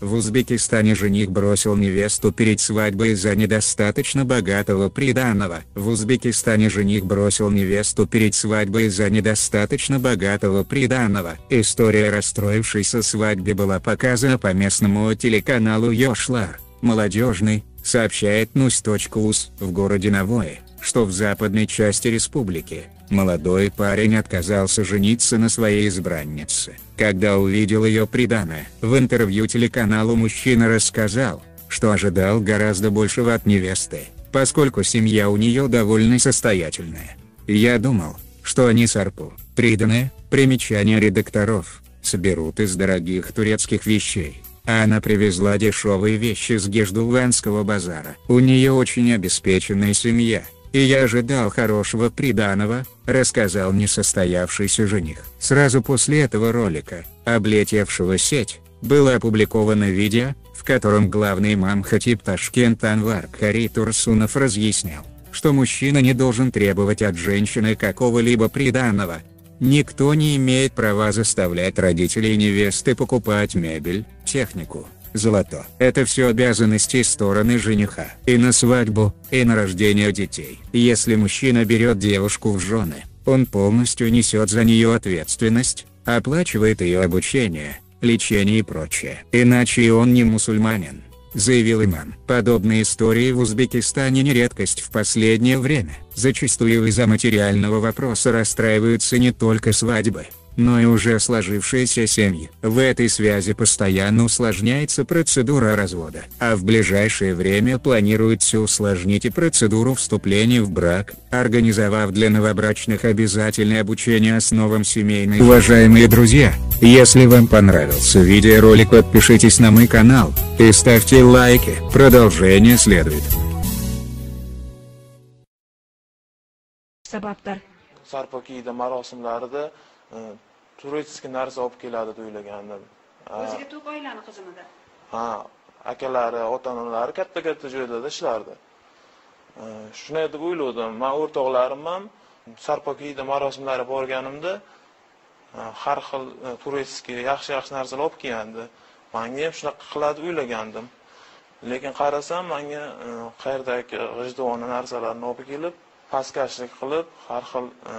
В Узбекистане жених бросил невесту перед свадьбой из-за недостаточно богатого приданого. В Узбекистане жених бросил невесту перед свадьбой из-за недостаточно богатого приданого. История расстроившейся свадьбы была показана по местному телеканалу Йошлар, молодежный, сообщает Нусь.ус в городе Навое, что в западной части республики, молодой парень отказался жениться на своей избраннице. Когда увидел ее приданое, в интервью телеканалу мужчина рассказал, что ожидал гораздо большего от невесты, поскольку семья у нее довольно состоятельная. Я думал, что они с Арпу, приданные, примечания редакторов, соберут из дорогих турецких вещей, а она привезла дешевые вещи с Геждуланского базара. У нее очень обеспеченная семья, и я ожидал хорошего приданого, рассказал несостоявшийся жених. Сразу после этого ролика, облетевшего сеть, было опубликовано видео, в котором главный имам Хатиб Ташкент Анвар Кари Турсунов разъяснял, что мужчина не должен требовать от женщины какого-либо приданого. Никто не имеет права заставлять родителей невесты покупать мебель, технику, золото. Это все обязанности стороны жениха. И на свадьбу, и на рождение детей. Если мужчина берет девушку в жены, он полностью несет за нее ответственность, оплачивает ее обучение, лечение и прочее. Иначе он не мусульманин, заявил имам. Подобные истории в Узбекистане не редкость в последнее время. Зачастую из-за материального вопроса расстраиваются не только свадьбы, но и уже сложившиеся семьи. В этой связи постоянно усложняется процедура развода, а в ближайшее время планируется усложнить и процедуру вступления в брак, организовав для новобрачных обязательное обучение основам семейной. Уважаемые друзья, если вам понравился видеоролик подпишитесь на мой канал, и ставьте лайки, продолжение следует. sabablar sarpo kiydi marosimlarida e, turistik narsa olib keladi deb Ha, o'ziga to'q oilani qizimida. Ha akalari ota onalari katta katta joylarda ishlardi. Shunday deb o'ylovdim. Man o'rtoqlarim ham sarpo kiydi marosimlariga borganimda har xil e, turistik yaxshi yaxshi narsalar olib kelgandi. Manga ham shunaqa qiladi o'ylagandim. Lekin qarasam manga e, qayerdagi g'ijduvona narsalarni olib kelib pastkashlik qilib har xil e,